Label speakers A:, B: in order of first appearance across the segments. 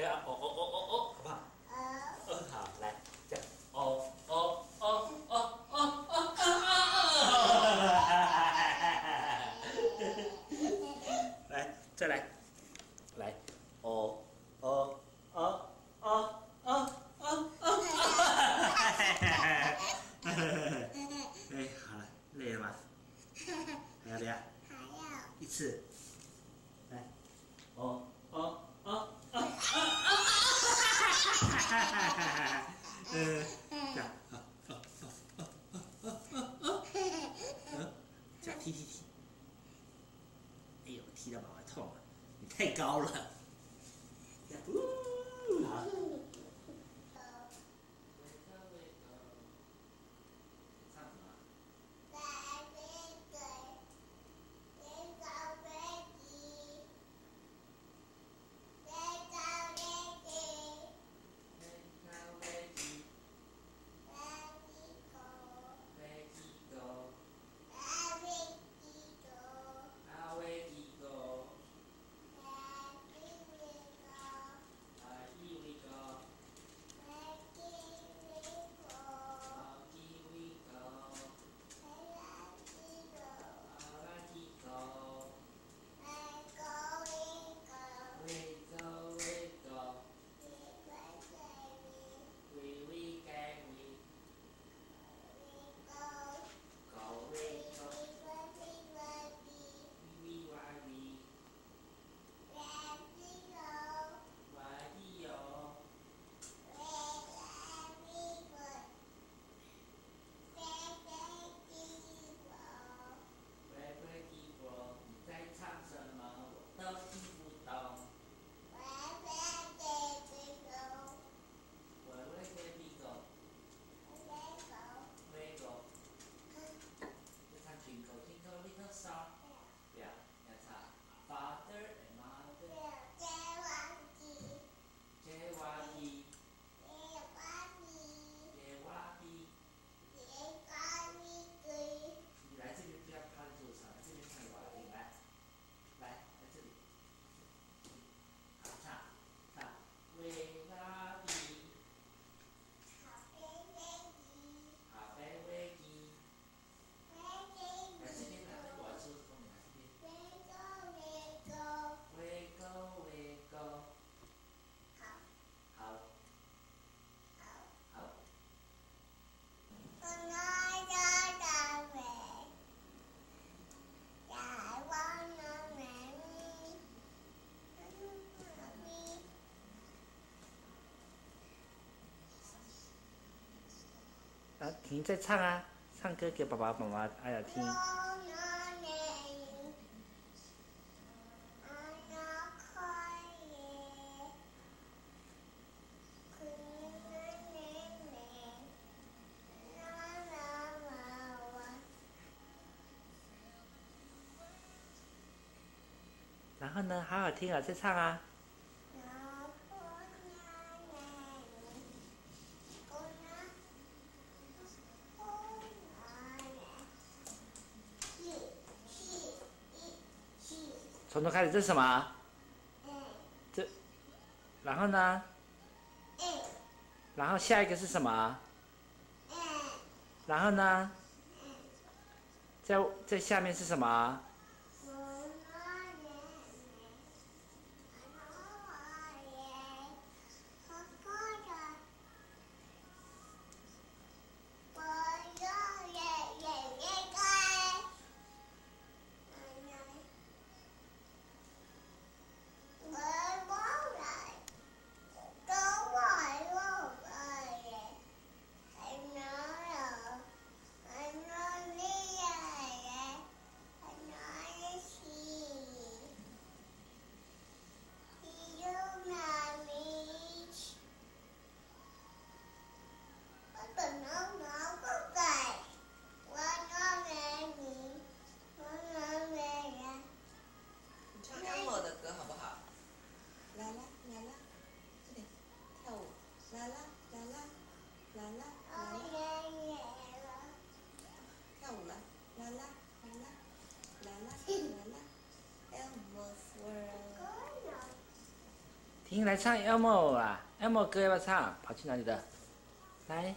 A: 等下哦哦哦哦哦，好不好？哦，好，来，这样，哦哦哦哦哦哦哦，来，再来，来，哦哦哦哦哦哦哦，哎，好了，累了吗？还要不要？
B: 还要
A: 一次，来，哦哦哦，哈哈哈嗯，这样，好，好，好，好，好，好，好，嗯，这样踢踢踢，哎呦，踢到宝宝痛了，你太高了，
B: 啊，婷在唱啊，唱歌给爸爸妈妈阿雅听。然后呢，好好听啊，再唱啊。从头开始，这是什么？这，然后呢？然后下一个是什么？然后呢？在在下面是什么
A: 婷来唱 Elmo 啊，Elmo 歌要不要唱？跑去哪里了？来，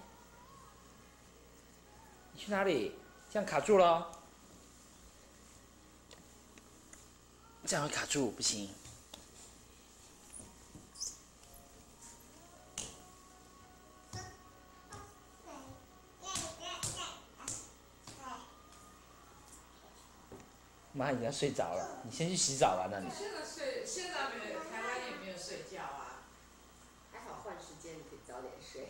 A: 你去哪里？这样卡住了，这样会卡住，不行。妈你要睡着了，你先去洗澡吧，那你。
C: 现在睡，现在没，睡觉啊。
D: 还好换时间，你可以早点睡。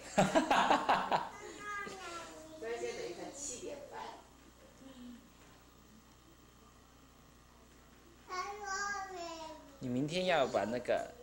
D: 所以现在等于才七点半。
A: 你明天要把那个。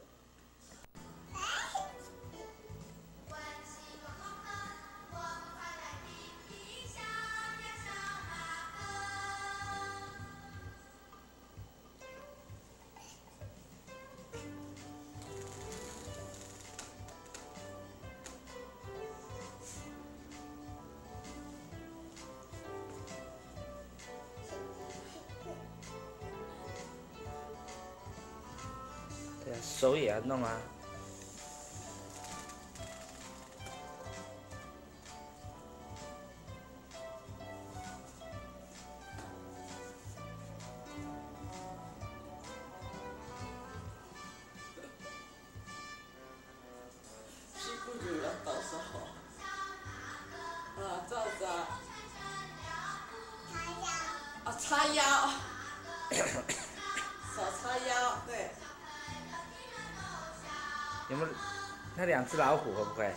A: 手也要弄啊。
D: 辛苦你了，到时候。啊，照着。啊，叉腰。手叉腰，对。
A: 有没有？那两只老虎会不会？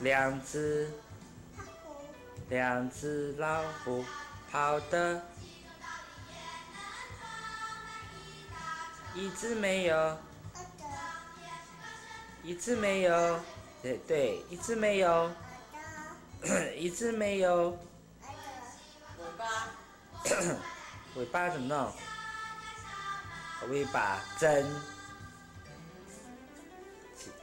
A: 两只，两只老虎跑的，一只没有，一只没有，对对，一只没有，一只没有，
D: 尾巴。
A: 尾巴怎么弄？尾巴真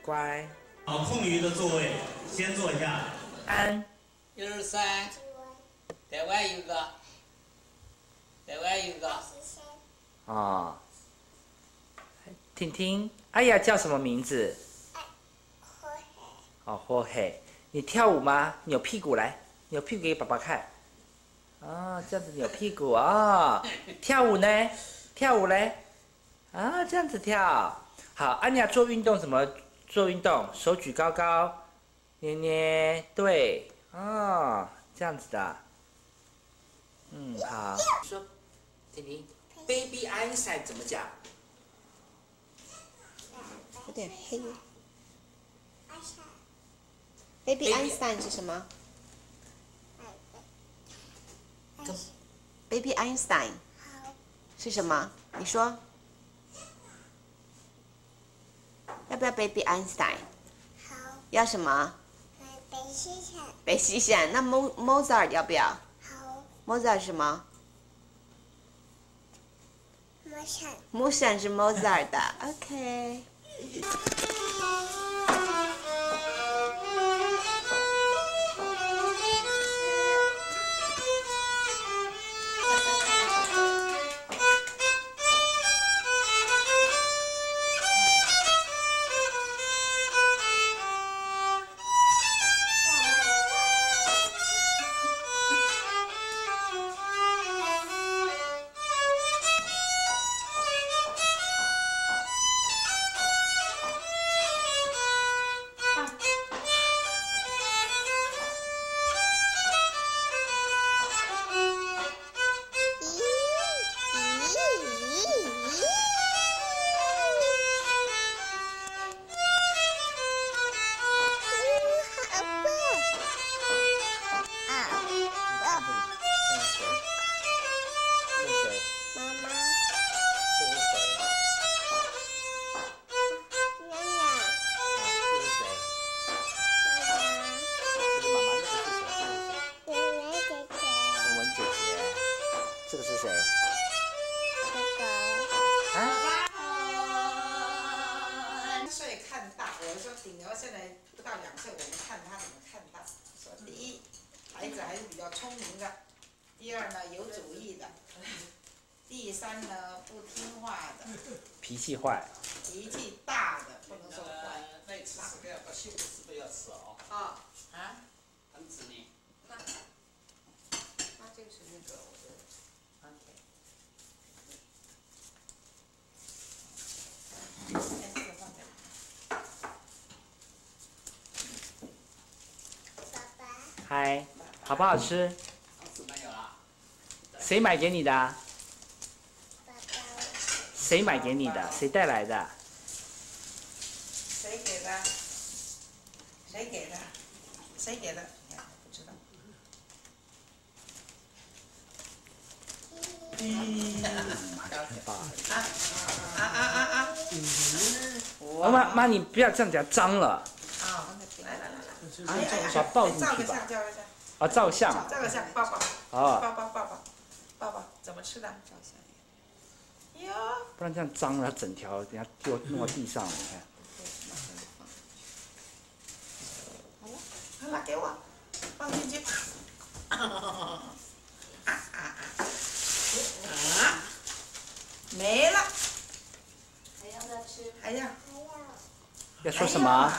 A: 乖。
E: 好，空余的座位先坐下。
A: 安。
D: 一二三，再玩一个，再玩一个。
A: 哦。婷婷，哎呀，叫什么名字？哦，霍黑。你跳舞吗？扭屁股来，扭屁股给爸爸看。啊，这样子扭屁股啊！跳舞呢？跳舞嘞？啊，这样子跳。好，安妮亚做运动怎么做运动？手举高高，捏捏，对，哦，这样子的。嗯，好。说，婷婷，Baby Einstein 怎么讲？
F: 有点黑。Baby Einstein 是什么？Baby Einstein 是什么？你说。要不要 Baby Einstein？
G: 好。
F: 要什么？
G: 北西线。
F: 北西线。那 Mo Mozart 要不要？
G: 好。
F: Mozart 是什么
G: ？Mozart。
F: Mozart 是 Mozart 的，OK。
C: 第三呢，不听话的，
A: 脾气坏，
C: 脾气大的，不能说坏。
D: 那你吃四个，把西红柿都要吃哦。
C: 啊啊，
D: 很子呢。
C: 那那就是那个我
A: 嗨，好不好吃？谁买给你的？
G: 爸爸，
A: 谁买给你的？谁带来的？
C: 谁给的？谁给的？谁给的？不知道。
A: 爸，
C: 啊啊啊啊啊！
A: 妈妈妈，你不要这样讲，脏了。
C: 好，来来来来，哎呀
A: 把它抱进
C: 照
A: 去吧
C: 个相，照个相，
A: 啊，照相。
C: 照个相，抱抱，
A: 啊，
C: 抱抱抱抱，么吃的？照相。哟，
A: 不然这样脏了，整条等下丢弄到地上，你看。
C: 好了，给我，放进去。啊啊啊！啊，没了，
G: 还要再吃？
C: 还要。
G: 要。
A: 要说什么？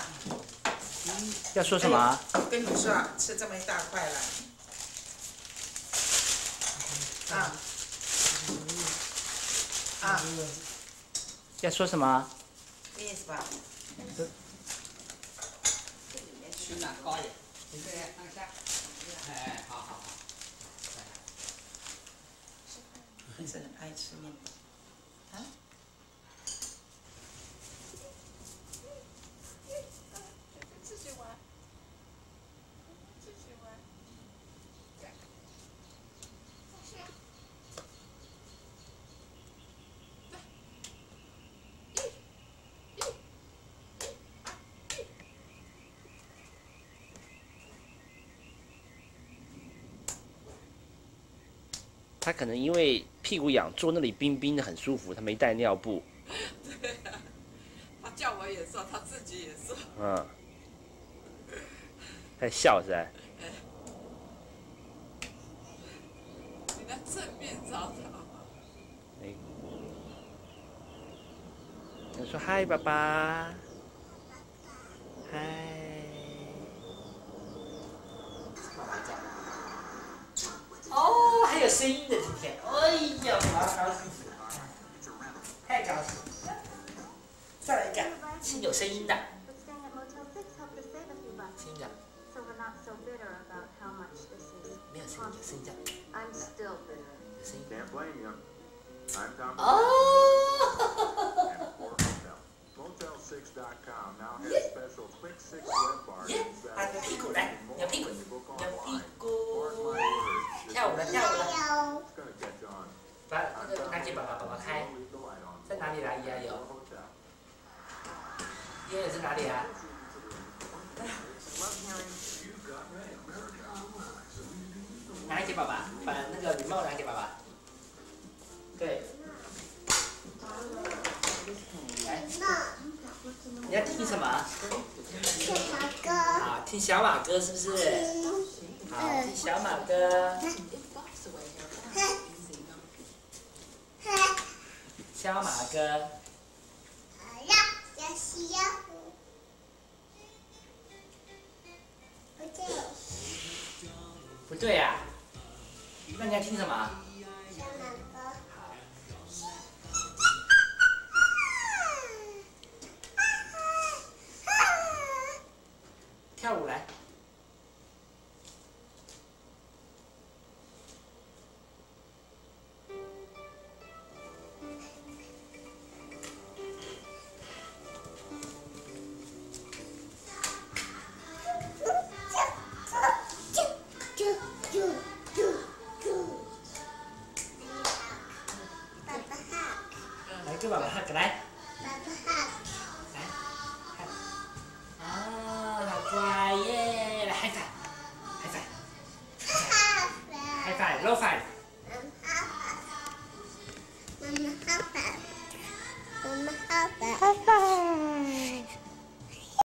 A: 要说什么？
C: 我跟你说啊，吃这么一大块了。啊。啊，
A: 要说什么？
C: 意思吧？
D: 这取暖高一点？你放下。哎，好好好。
C: 还是很爱吃面包。啊？自己玩，自己玩。
A: 他可能因为屁股痒，坐那里冰冰的很舒服，他没带尿布。
C: 对啊，他叫我也做，他自己也做。
A: 嗯。在笑是吧？
C: 你在正面找他吗？
A: 哎。他说嗨，爸爸。嗨。哦，还有声音的今天，哎呀，麻烦死了，太扎实。再来一个，是有声音的。
H: 听着。
A: 没有声音，有声。哦。耶，跳了，跳了。拿给爸爸，爸爸开。在哪里来？爷爷有
I: ，Hotel.
A: 爷爷是哪里啊？拿给爸爸，把那个礼帽拿给爸爸。对。来，你要听什么？
G: 小马哥，
A: 好，听小马哥是不是？好，听小马歌。小马哥。
G: 好了，要洗要虎。不对，
A: 不对呀、那你要听什么？
G: 小马哥。
A: 跳舞来。